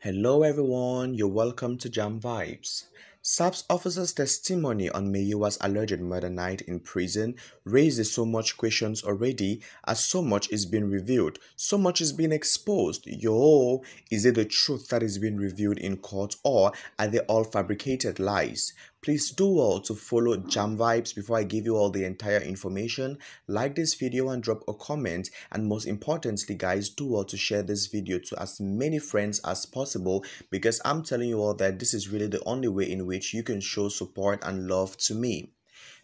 Hello everyone, you're welcome to Jam Vibes. SAPS officer's testimony on Meyiwa's alleged murder night in prison raises so much questions already as so much is being revealed, so much is being exposed. Yo, is it the truth that is being revealed in court or are they all fabricated lies? Please do to follow Jam Vibes before I give you all the entire information. Like this video and drop a comment. And most importantly, guys, do to share this video to as many friends as possible because I'm telling you all that this is really the only way in which you can show support and love to me.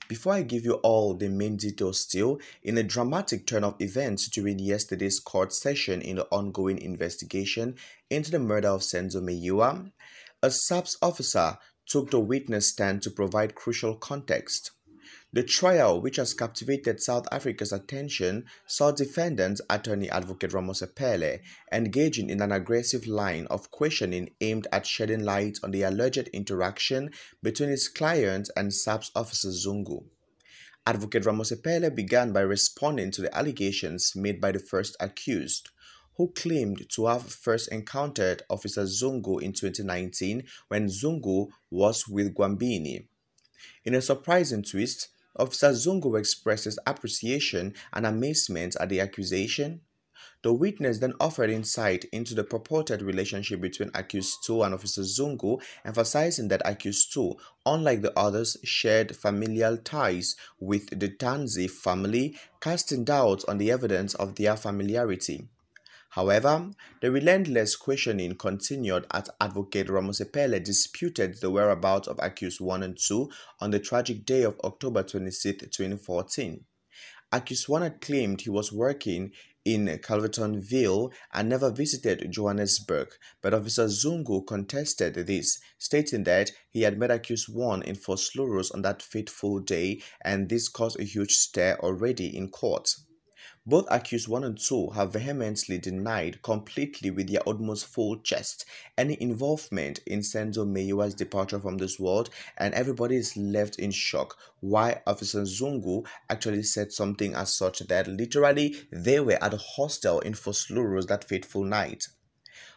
Before I give you all the main details still, in a dramatic turn of events during yesterday's court session in the ongoing investigation into the murder of Senzo Meyiwa, a SAPS officer took the witness stand to provide crucial context. The trial, which has captivated South Africa's attention, saw defendant attorney advocate Ramosepele engaging in an aggressive line of questioning aimed at shedding light on the alleged interaction between his client and SAPS officer Zungu. Advocate Ramosepele began by responding to the allegations made by the first accused, who claimed to have first encountered Officer Zungu in 2019 when Zungu was with Gwambini. In a surprising twist, Officer Zungu expresses appreciation and amazement at the accusation. The witness then offered insight into the purported relationship between accused 2 and Officer Zungu, emphasizing that accused 2, unlike the others, shared familial ties with the Tanzi family, casting doubt on the evidence of their familiarity. However, the relentless questioning continued as Advocate Ramosepele disputed the whereabouts of accused 1 and 2 on the tragic day of October 26, 2014. Accused 1 had claimed he was working in Calvertonville and never visited Johannesburg, but Officer Zungu contested this, stating that he had met accused 1 in Vosloorus on that fateful day and this caused a huge stir already in court. Both accused 1 and 2 have vehemently denied completely with their utmost full chest any involvement in Senzo Meyiwa's departure from this world and everybody is left in shock why Officer Zungu actually said something as such that literally they were at a hostel in Vosloorus that fateful night.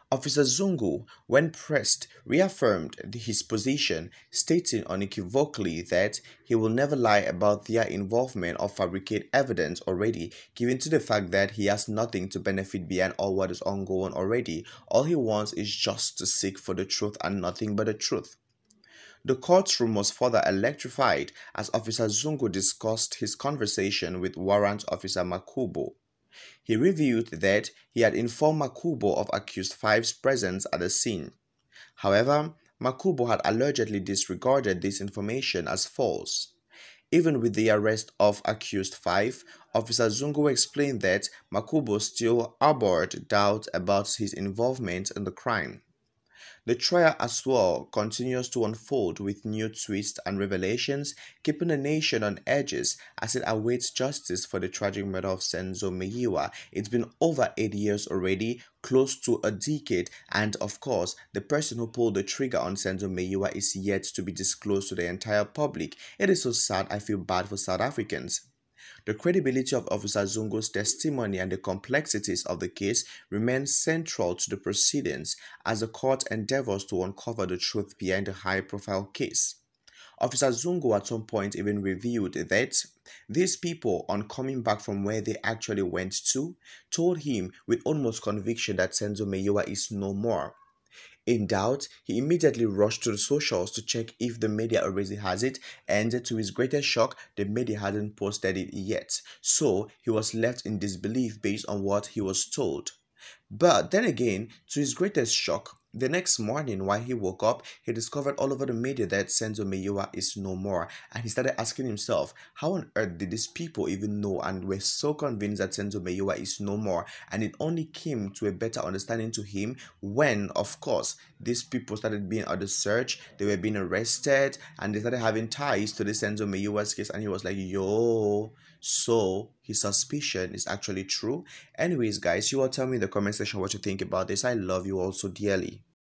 Officer Zungu, when pressed, reaffirmed his position, stating unequivocally that he will never lie about their involvement or fabricate evidence already, given to the fact that he has nothing to benefit beyond all what is ongoing already. All he wants is just to seek for the truth and nothing but the truth. The courtroom was further electrified as Officer Zungu discussed his conversation with Warrant Officer Makubo. He revealed that he had informed Makubo of accused Five's presence at the scene. However, Makubo had allegedly disregarded this information as false. Even with the arrest of accused Five, Officer Zungu explained that Makubo still harbored doubt about his involvement in the crime. The trial as well continues to unfold with new twists and revelations, keeping the nation on edges as it awaits justice for the tragic murder of Senzo Meyiwa. It's been over eight years already, close to a decade, and of course, the person who pulled the trigger on Senzo Meyiwa is yet to be disclosed to the entire public. It is so sad, I feel bad for South Africans. The credibility of Officer Zungu's testimony and the complexities of the case remain central to the proceedings as the court endeavors to uncover the truth behind the high-profile case. Officer Zungu at some point even revealed that these people, on coming back from where they actually went to, told him with almost conviction that Senzo Meyiwa is no more. In doubt, he immediately rushed to the socials to check if the media already has it, and to his greatest shock, the media hadn't posted it yet. So he was left in disbelief based on what he was told. But then again, to his greatest shock, the next morning, while he woke up, he discovered all over the media that Senzo Meyiwa is no more. And he started asking himself, how on earth did these people even know and were so convinced that Senzo Meyiwa is no more? And it only came to a better understanding to him when, of course, these people started being under search, they were being arrested, and they started having ties to the Senzo Meyiwa's case. And he was like, yo, so his suspicion is actually true. Anyways, guys, you all tell me in the comment section what you think about this. I love you all so dearly.